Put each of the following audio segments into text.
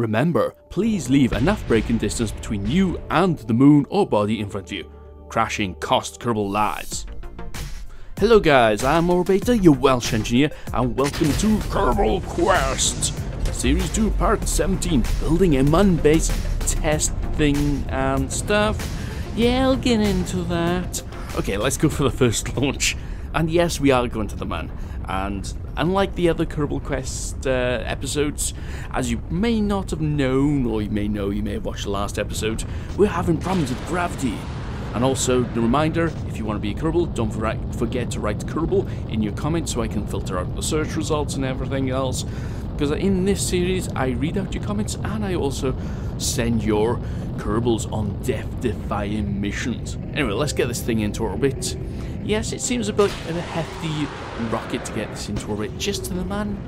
Remember, please leave enough braking distance between you and the moon or body in front of you. Crashing cost Kerbal lives. Hello guys, I'm Orbiter, your Welsh engineer, and welcome to Kerbal Quest! Series 2, Part 17, building a mun base, test thing and stuff. Yeah, I'll get into that. Okay, let's go for the first launch. And yes, we are going to the mun. And unlike the other Kerbal Quest uh, episodes, as you may not have known, or you may know, you may have watched the last episode, we're having problems with gravity. And also, the reminder, if you want to be a Kerbal, don't forget to write Kerbal in your comments so I can filter out the search results and everything else. Because in this series, I read out your comments and I also send your Kerbals on death-defying missions. Anyway, let's get this thing into orbit. Yes, it seems a bit of a hefty rocket to get this into orbit just to the mun.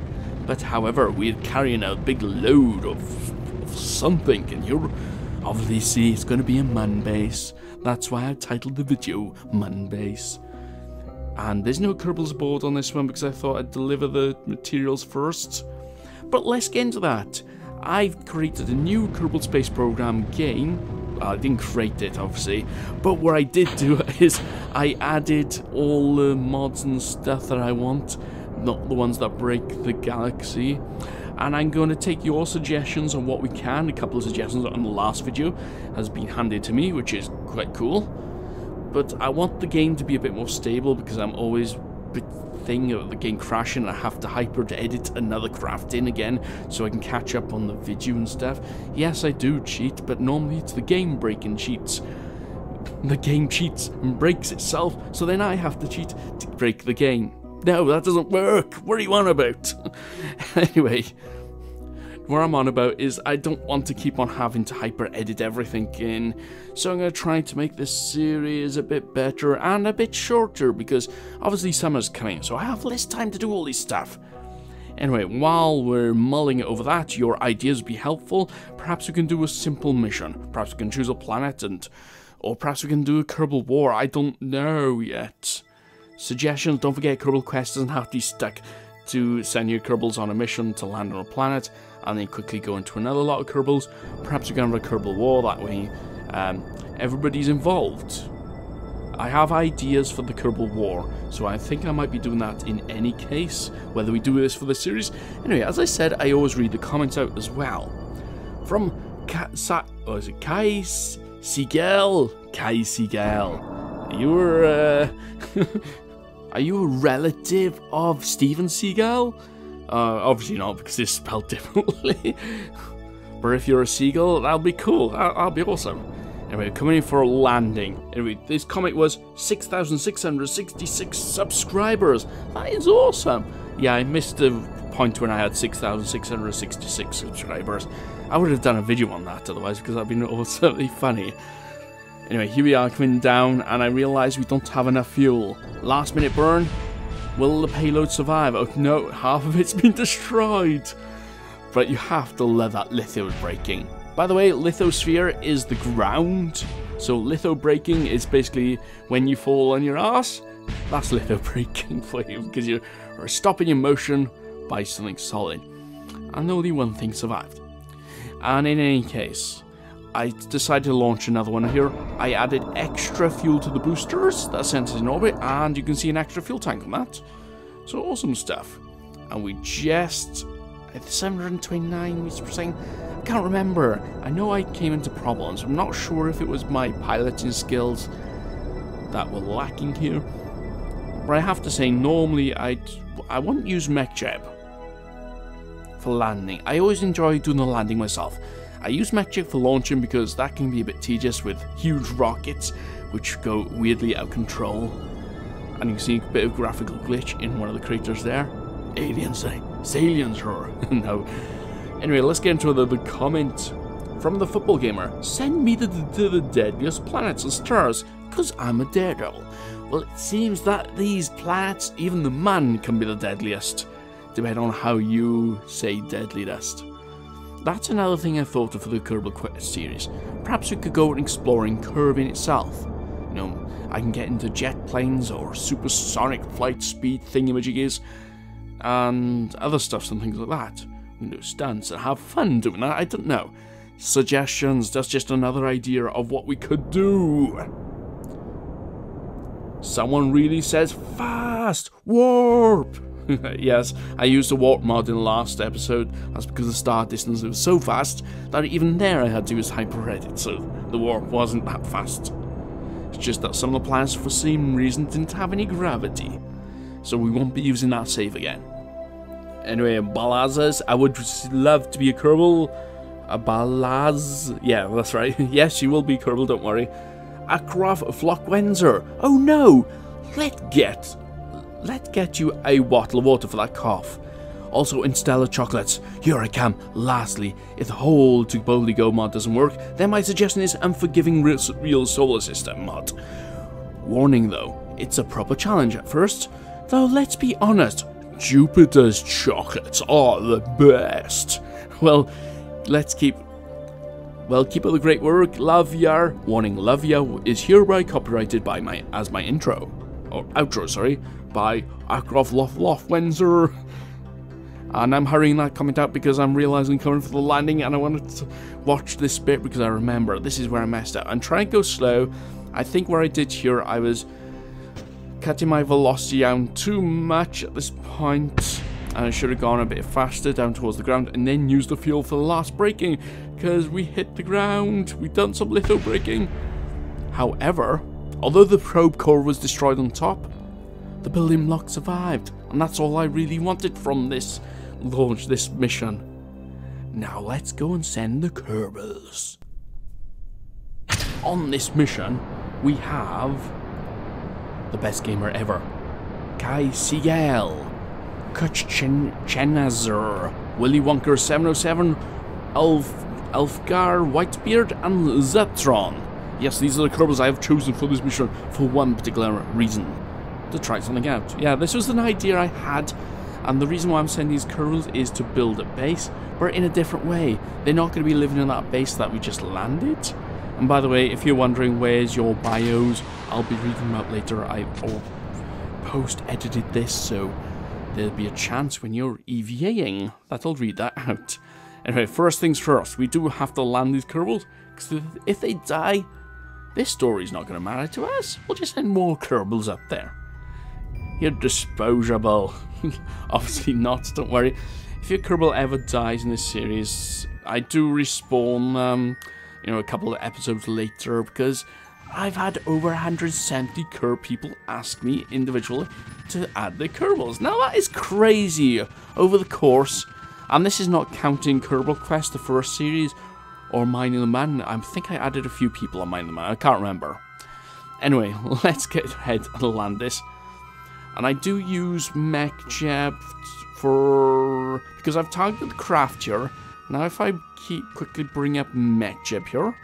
But however, we're carrying a big load of, of something, and you're obviously it's going to be a mun base. That's why I titled the video Mun Base. And there's no Kerbals aboard on this one because I thought I'd deliver the materials first. But let's get into that. I've created a new Kerbal Space Program game I didn't create it, obviously. But what I did do is I added all the mods and stuff that I want, not the ones that break the galaxy. And I'm going to take your suggestions on what we can. A couple of suggestions on the last video has been handed to me, which is quite cool. But I want the game to be a bit more stable because I'm always thing of the game crashing I have to hyper to edit another craft in again so I can catch up on the video and stuff. Yes, I do cheat, but normally it's the game breaking cheats. The game cheats and breaks itself, so then I have to cheat to break the game. No, that doesn't work. What are you on about? anyway, what I'm on about is I don't want to keep on having to hyper edit everything in, so I'm going to try to make this series a bit better and a bit shorter because obviously summer's coming, so I have less time to do all this stuff. Anyway, while we're mulling over that, your ideas would be helpful. Perhaps we can do a simple mission. Perhaps we can choose a planet and... Or perhaps we can do a Kerbal War. I don't know yet. Suggestions, don't forget Kerbal Quest doesn't have to be stuck to send your Kerbals on a mission to land on a planet and then quickly go into another lot of Kerbals. Perhaps we can have a Kerbal War, that way um, everybody's involved. I have ideas for the Kerbal War, so I think I might be doing that in any case, whether we do this for the series. Anyway, as I said, I always read the comments out as well. From Ka Sa oh, is it Kai Siegel? Kai Siegel. You're, uh, Are you a relative of Steven Seagal? Uh, obviously not, because it's spelled differently. but if you're a seagull, that'll be cool. That'll, that'll be awesome. Anyway, coming in for a landing. Anyway, this comic was 6,666 subscribers. That is awesome. Yeah, I missed the point when I had 6,666 subscribers. I would have done a video on that otherwise because that'd been awesomely funny. Anyway, here we are coming down, and I realise we don't have enough fuel. Last minute burn. Will the payload survive? Oh no, half of it's been destroyed. But you have to love that litho breaking. By the way, lithosphere is the ground. So litho breaking is basically when you fall on your ass. That's litho breaking for you because you're stopping your motion by something solid. And only one thing survived. And in any case, I decided to launch another one here. I added extra fuel to the boosters that sent us in orbit, and you can see an extra fuel tank on that. So awesome stuff. And we just... at 729 meters per second? I can't remember. I know I came into problems. I'm not sure if it was my piloting skills that were lacking here. But I have to say, normally I'd, I wouldn't use Mech MechJeb for landing. I always enjoy doing the landing myself. I use MechJeb for launching because that can be a bit tedious with huge rockets which go weirdly out of control. And you can see a bit of graphical glitch in one of the craters there. Aliens, eh? It's aliens, her. no. Anyway, let's get into the, the comment from the football gamer. Send me to the, the deadliest planets and stars, because I'm a daredevil. Well, it seems that these planets, even the mun, can be the deadliest, depending on how you say deadliest. That's another thing I thought of for the Kerbal Quest series. Perhaps we could go exploring Kerbin itself. You know, I can get into jet planes or supersonic flight speed thingamajiggies and other stuff and things like that. you know, stunts and have fun doing that. I don't know. Suggestions, that's just another idea of what we could do. Someone really says fast! Warp! yes, I used the warp mod in the last episode. That's because the start distance was so fast that even there I had to use hyper edit, so the warp wasn't that fast. It's just that some of the planets for some reason didn't have any gravity. So we won't be using that save again. Anyway, Balazas, I would love to be a Kerbal. A Balaz. Yeah, that's right. yes, you will be Kerbal, don't worry. Akraf Flockwenzer. Oh no! Let get Let's get you a bottle of water for that cough. Also, in Stellar Chocolates, here I come. Lastly, if the whole To Boldly Go mod doesn't work, then my suggestion is Unforgiving Real, real Solar System mod. Warning though, it's a proper challenge at first. Though let's be honest, Jupiter's chocolates are the best. Well, let's keep well, keep up the great work. Love ya. Warning, Love ya is hereby copyrighted by my as my intro or outro, sorry by Akrov Lof Lof Windsor. And I'm hurrying that comment out because I'm realizing coming for the landing and I wanted to watch this bit because I remember this is where I messed up. I'm trying to go slow. I think where I did here, I was cutting my velocity down too much at this point and I should have gone a bit faster down towards the ground and then used the fuel for the last braking because we hit the ground. We've done some little braking. However, although the probe core was destroyed on top, the building block survived, and that's all I really wanted from this launch, this mission. Now let's go and send the Kerbals. On this mission, we have the best gamer ever, Kai Siegel, Kutch Chen Chenazur, Willy Wonker 707, Elf Elfgar Whitebeard, and Zetron. Yes, these are the Kerbals I have chosen for this mission for one particular reason to try something out. Yeah, this was an idea I had, and the reason why I'm sending these Kerbals is to build a base, but in a different way. They're not going to be living in that base that we just landed. And by the way, if you're wondering where's your bios, I'll be reading them out later. I post-edited this, so there'll be a chance when you're EVAing that I'll read that out. Anyway, first things first, we do have to land these Kerbals, because if they die, this story's not going to matter to us. We'll just send more Kerbals up there. You're disposable. Obviously not, don't worry. If your Kerbal ever dies in this series, I do respawn, um, you know, a couple of episodes later because I've had over 170 Kerb people ask me individually to add their Kerbals. Now that is crazy over the course, and this is not counting Kerbal Quest, the first series, or Mining the Mun. I think I added a few people on Mining the Mun, I can't remember. Anyway, let's get ahead and land this. And I do use MechJeb for... because I've targeted the craft here. Now if I keep quickly bring up MechJeb here.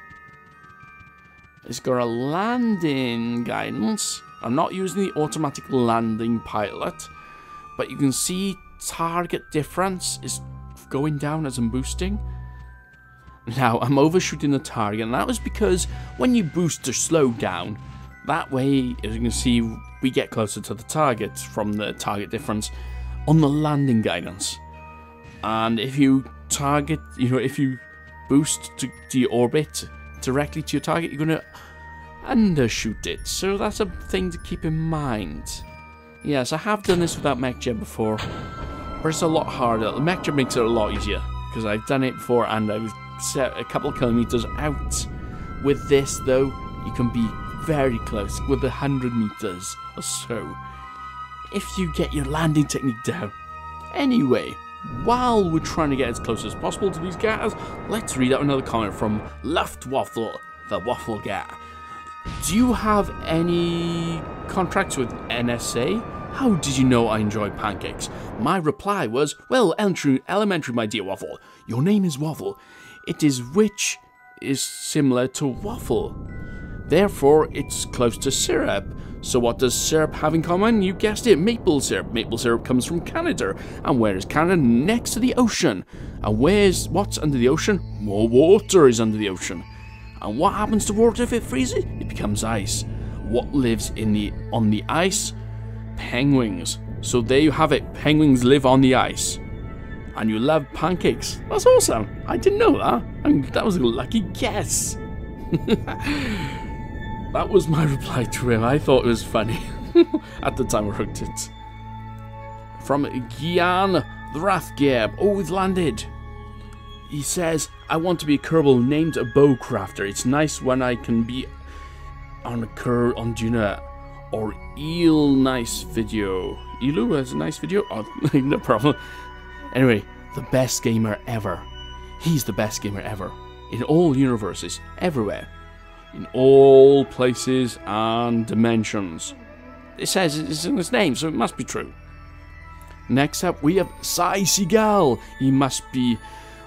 It's got a landing guidance. I'm not using the automatic landing pilot. But you can see target difference is going down as I'm boosting. Now, I'm overshooting the target, and that was because when you boost to slow down, that way, as you can see, we get closer to the target from the target difference on the landing guidance. And if you target, you know, if you boost to, to your orbit directly to your target, you're going to undershoot it. So that's a thing to keep in mind. Yes, I have done this without MechJeb before, but it's a lot harder. The MechJeb makes it a lot easier because I've done it before and I've set a couple of kilometers out. With this, though, you can be very close, with a hundred meters or so, if you get your landing technique down. Anyway, while we're trying to get as close as possible to these guys, let's read out another comment from Luftwaffe, the Waffle guy. Do you have any contracts with NSA? How did you know I enjoy pancakes? My reply was, well, elementary, my dear Waffle. Your name is Waffle. It is which is similar to waffle. Therefore, it's close to syrup. So what does syrup have in common? You guessed it, maple syrup. Maple syrup comes from Canada. And where is Canada? Next to the ocean. And where's what's under the ocean? More water is under the ocean. And what happens to water if it freezes? It becomes ice. What lives in the on the ice? Penguins. So there you have it. Penguins live on the ice. and you love pancakes. That's awesome. I didn't know that. I mean, that was a lucky guess. that was my reply to him. I thought it was funny at the time I wrote it. From Gian the. Oh, we've landed. He says, I want to be a Kerbal named a bowcrafter. It's nice when I can be on a Ker on Duna or Eeloo nice video. Eeloo has a nice video? Oh, no problem. Anyway, the best gamer ever. He's the best gamer ever. In all universes, everywhere. In all places and dimensions. It says it's in his name, so it must be true. Next up, we have Cy Seagal. He must be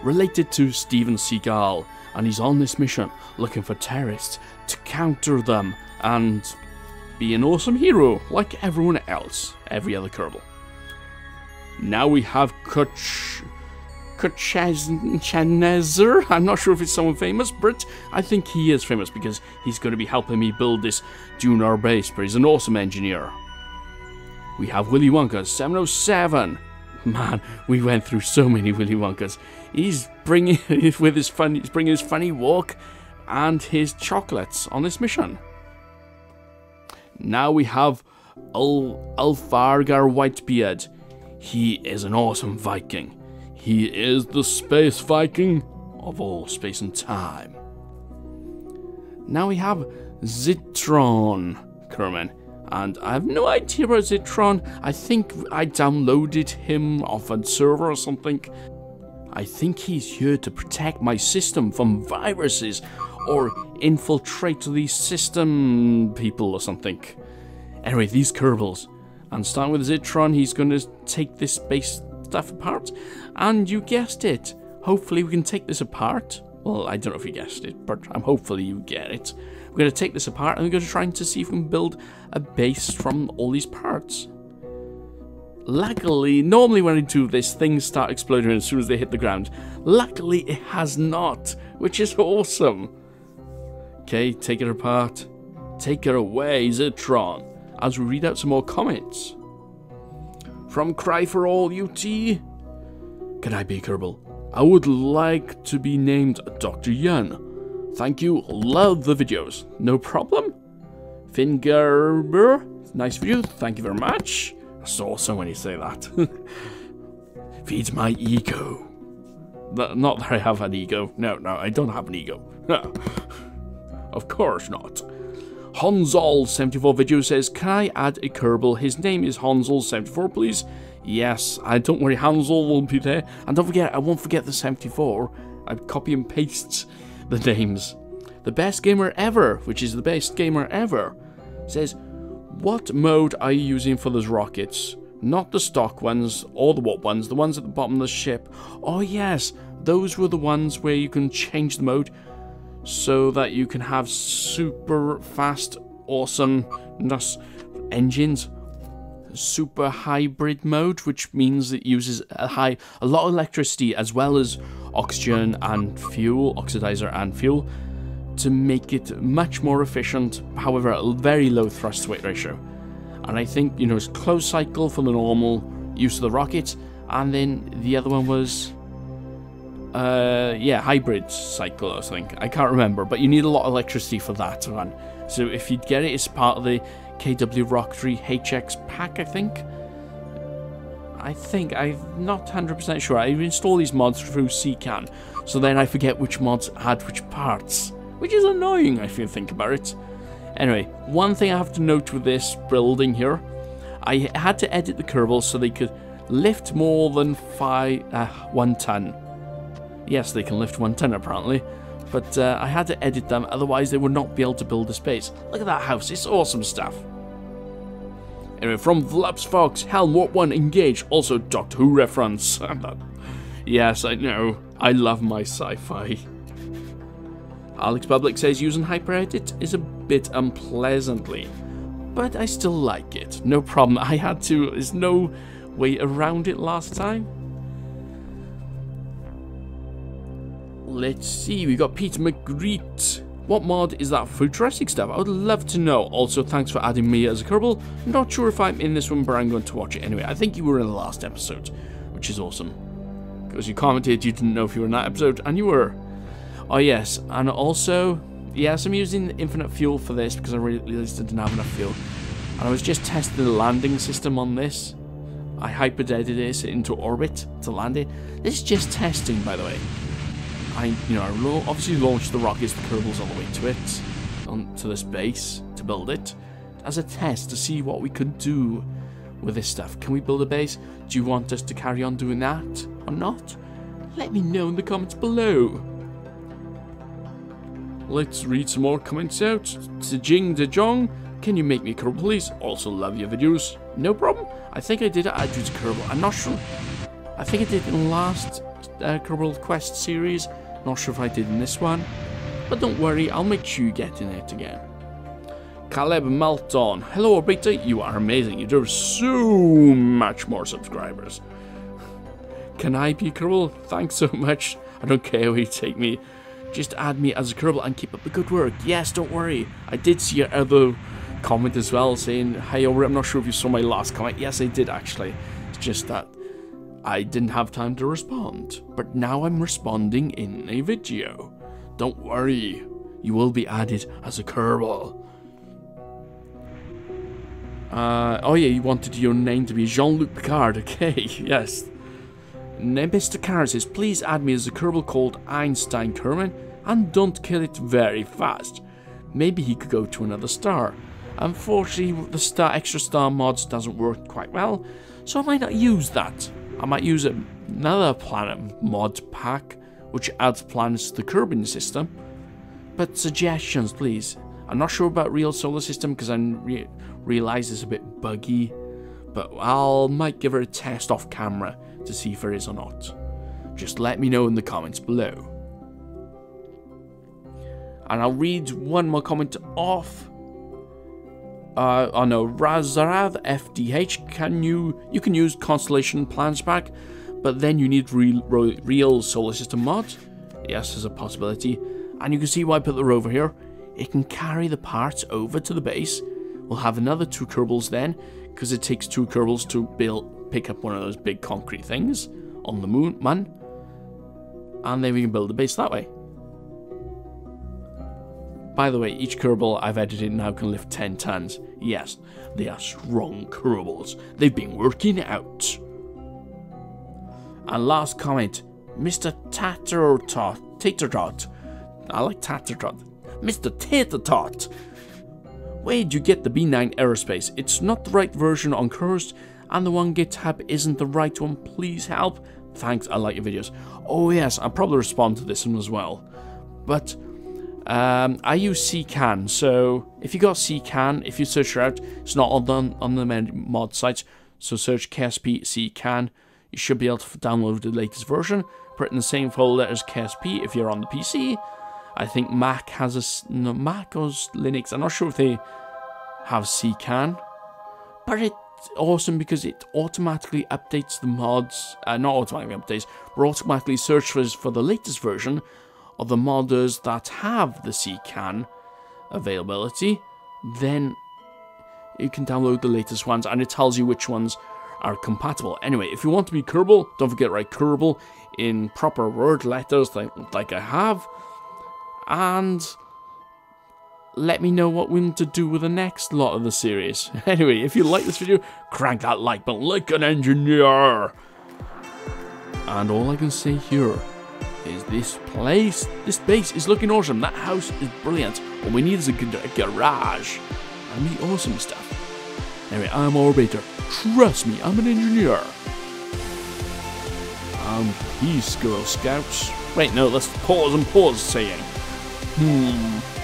related to Steven Seagal, and he's on this mission looking for terrorists to counter them and be an awesome hero like everyone else, every other Kerbal. Now we have Kuch. Kuchnezer. I'm not sure if it's someone famous, but I think he is famous because he's going to be helping me build this Dunar base, but he's an awesome engineer. We have Willy Wonka 707. Man, we went through so many Willy Wonkas. He's bringing with his fun. He's bringing his funny walk and his chocolates on this mission. Now we have Al Alfargar Whitebeard. He is an awesome Viking. He is the space Viking of all space and time. Now we have Zitron Kerman. And I have no idea about Zitron. I think I downloaded him off a server or something. I think he's here to protect my system from viruses or infiltrate the system people or something. Anyway, these Kerbals. And starting with Zitron, he's going to take this base stuff apart. And you guessed it. Hopefully we can take this apart. Well, I don't know if you guessed it, but I'm hopefully you get it. We're going to take this apart and we're going to try to see if we can build a base from all these parts. Luckily, normally when I do this, things start exploding as soon as they hit the ground. Luckily, it has not, which is awesome. Okay, take it apart. Take it away, Zitron as we read out some more comments. From Cry for All UT. Can I be Kerbal? I would like to be named Dr. Yun. Thank you, love the videos. No problem. Fingerber, nice video, thank you very much. Awesome when you say that. Feeds my ego. Not that I have an ego. No, no, I don't have an ego. of course not. Honzol74 video says, Can I add a Kerbal? His name is Honzol74, please. Yes, I don't worry, Hansel will be there. And don't forget, I won't forget the 74. I copy and paste the names. The best gamer ever, which is the best gamer ever, says, What mode are you using for those rockets? Not the stock ones or the what ones, the ones at the bottom of the ship. Oh, yes, those were the ones where you can change the mode so that you can have super fast, awesome engines. Super hybrid mode, which means it uses a high, a lot of electricity as well as oxygen and fuel, oxidizer and fuel, to make it much more efficient. However, a very low thrust weight ratio. And I think you know it's closed cycle for the normal use of the rocket, and then the other one was uh, yeah, hybrid cycle or something. I can't remember, but you need a lot of electricity for that run. So if you get it, it's part of the KW Rocketry HX pack, I think. I think, I'm not 100% sure. I install these mods through CKAN, so then I forget which mods had which parts. Which is annoying if you think about it. Anyway, one thing I have to note with this building here, I had to edit the Kerbals so they could lift more than five, uh, one ton. Yes, they can lift one ton apparently, but uh, I had to edit them, otherwise they would not be able to build the space. Look at that house, it's awesome stuff. Anyway, from Vlaps Fox, Helm Warp 1 Engage, also Doctor Who reference. yes, I know, I love my sci-fi. Alex Public says using HyperEdit is a bit unpleasantly, but I still like it. No problem, I had to, there's no way around it last time. Let's see, we got Peter McGreet. What mod is that futuristic stuff? I would love to know. Also, thanks for adding me as a Kerbal. Not sure if I'm in this one, but I'm going to watch it anyway. I think you were in the last episode, which is awesome. Because you commented you didn't know if you were in that episode, and you were. Oh yes, and also, yes, I'm using infinite fuel for this because I I didn't have enough fuel. And I was just testing the landing system on this. I hyperdeaded this into orbit to land it. This is just testing, by the way. I, you know, I obviously launched the rockets, the Kerbals all the way to it, onto this base to build it, as a test to see what we could do with this stuff. Can we build a base? Do you want us to carry on doing that or not? Let me know in the comments below. Let's read some more comments out. Tsijing Dejong, can you make me a Kerbal please? Also love your videos. No problem. I think I did add you to Kerbal. I'm not sure. I think I did in the last uh, Quest series. Not sure if I did in this one. But don't worry, I'll make sure you get in it again. Caleb Melton. Hello, Orbita. You are amazing. You deserve so much more subscribers. Can I be Kerbal? Thanks so much. I don't care where you take me. Just add me as a Kerbal and keep up the good work. Yes, don't worry. I did see your other comment as well saying, Hi, Hey, I'm not sure if you saw my last comment. Yes, I did actually. It's just that I didn't have time to respond. But now I'm responding in a video. Don't worry. You will be added as a Kerbal. Uh, oh yeah, you wanted your name to be Jean-Luc Picard. Okay, yes. Mr. Karen says, please add me as a Kerbal called Einstein Kerman and don't kill it very fast. Maybe he could go to another star. Unfortunately, the star extra star mods doesn't work quite well, so I might not use that. I might use another planet mod pack, which adds planets to the Kerbin system. But suggestions, please. I'm not sure about real solar system because I re realize it's a bit buggy, but I'll might give her a test off camera to see if there is or not. Just let me know in the comments below. And I'll read one more comment off. Uh, oh no, FDH, can you, you can use Constellation Plans Pack, but then you need real, real solar system mod. Yes, there's a possibility. And you can see why I put the rover here. It can carry the parts over to the base. We'll have another two Kerbals then, because it takes two Kerbals to build pick up one of those big concrete things on the moon, man, and then we can build the base that way. By the way, each Kerbal I've edited now can lift 10 tons. Yes, they are strong Kerbals. They've been working out. And last comment, Mr. Tattertot. Tatertot. I like Tattertot. Mr. Tatertot. Where'd you get the B9 Aerospace? It's not the right version on Cursed, and the one GitHub isn't the right one, please help. Thanks, I like your videos. Oh yes, I'll probably respond to this one as well. But um, I use CKAN, so if you got CKAN, if you search it out, it's not on the, on the mod sites, so search KSP CKAN. You should be able to download the latest version. Put it in the same folder as KSP if you're on the PC. I think Mac has a no, Mac or Linux. I'm not sure if they have CKAN, but it awesome because it automatically updates the mods, uh, not automatically updates, but automatically searches for the latest version of the modders that have the CKAN availability. Then you can download the latest ones and it tells you which ones are compatible. Anyway, if you want to be Kerbal, don't forget to write Kerbal in proper word letters like, like I have. And let me know what we need to do with the next lot of the series. Anyway, if you like this video, crank that like button like an engineer. And all I can say here is this place, this base is looking awesome. That house is brilliant. All we need is a, garage and the awesome stuff. Anyway, I'm Orbiter. Trust me, I'm an engineer. Um, peace, Girl Scouts. Wait, no, let's pause and pause saying. Hmm.